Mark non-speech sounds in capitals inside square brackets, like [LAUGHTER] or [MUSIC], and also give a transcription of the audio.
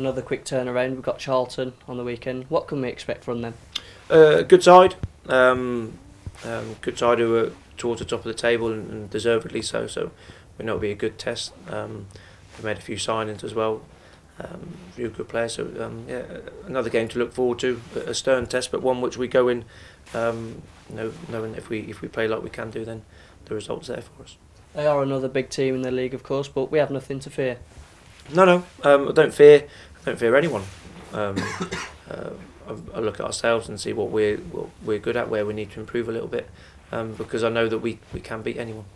another quick turnaround. We've got Charlton on the weekend. What can we expect from them? Uh, good side. Um, um, good side who are towards the top of the table and, and deservedly so. So we know it'll be a good test. Um, we made a few signings as well. Um, a few good players. So um, yeah, another game to look forward to. A stern test, but one which we go in, um, know, knowing if we if we play like we can do, then the results there for us. They are another big team in the league, of course, but we have nothing to fear. No, no. Um, I don't fear. Don't fear anyone. Um, [COUGHS] uh, I, I look at ourselves and see what we're what we're good at, where we need to improve a little bit, um, because I know that we, we can beat anyone.